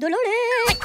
ドロレー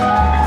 Bye.